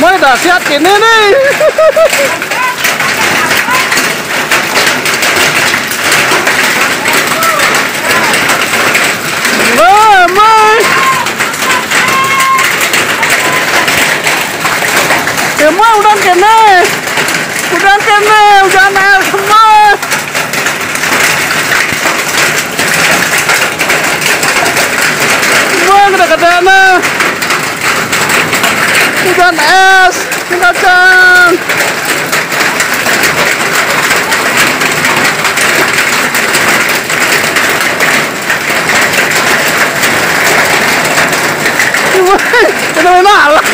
Mới đã xét cái nên 张来啊，听到张。我我都被骂了。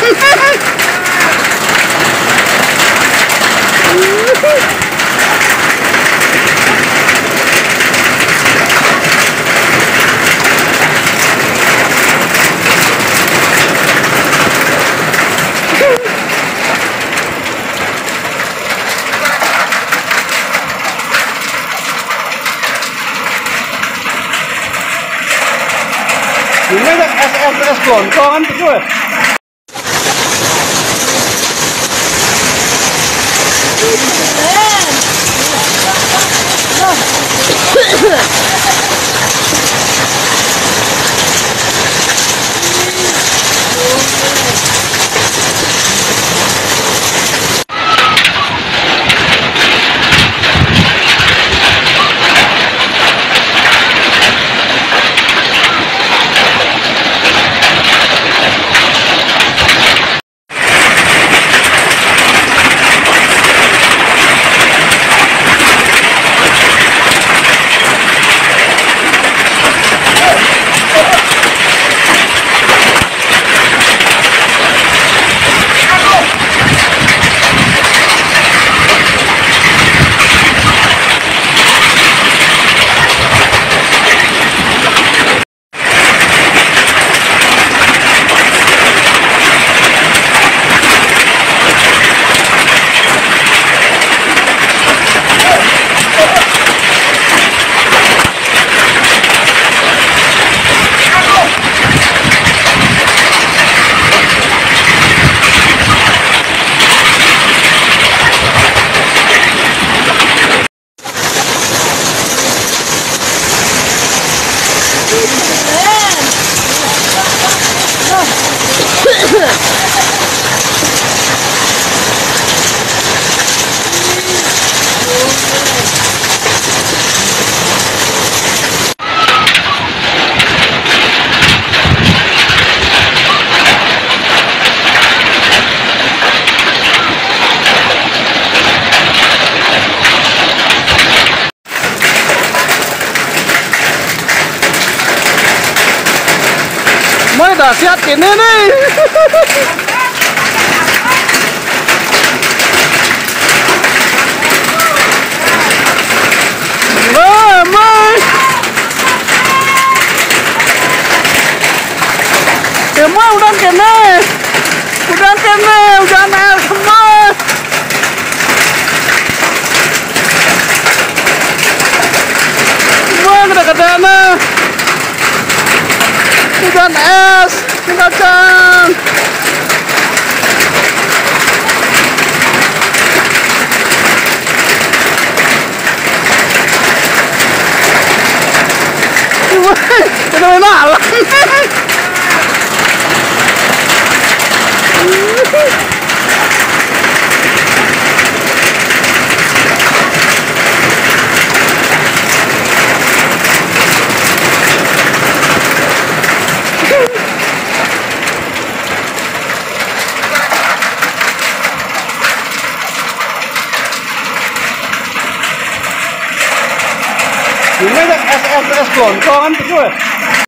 Número SSS Komm con thôi. Yeah. Good. mới đã xét tiền lên đi mơ mơ tiền mơ đang tiền này. Đang tiền này. Udah es Tinggalkan Kita Dwi'n meddwl, ers, ers, ers, ers, ers, ers,